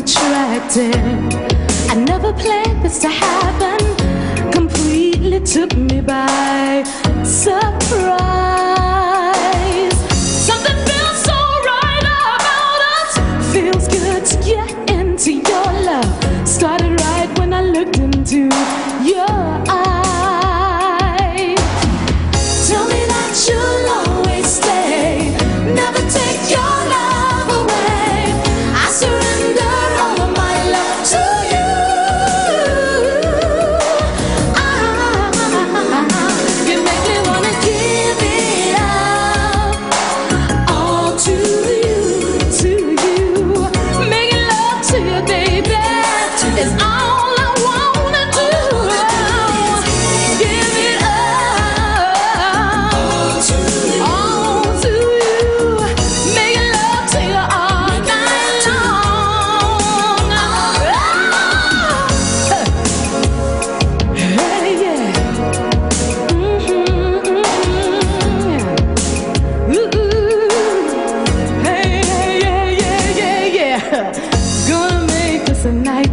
Attractive. I never planned this to happen. Completely took me by surprise.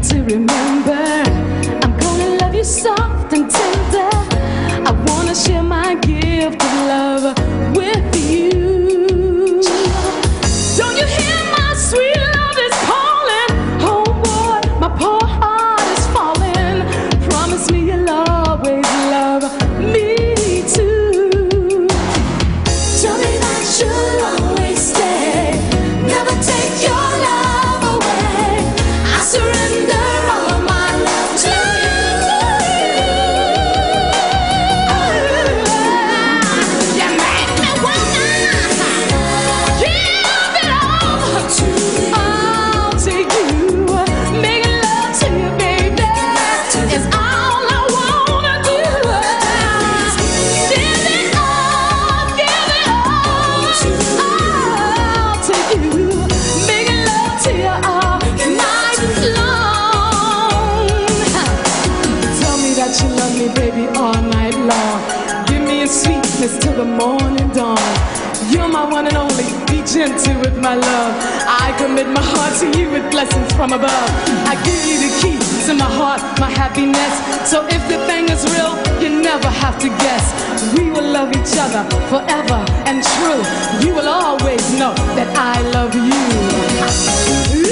to remember. that you love me, baby, all night long. Give me your sweetness till the morning dawn. You're my one and only, be gentle with my love. I commit my heart to you with blessings from above. I give you the key to my heart, my happiness. So if the thing is real, you never have to guess. We will love each other forever and true. You will always know that I love you.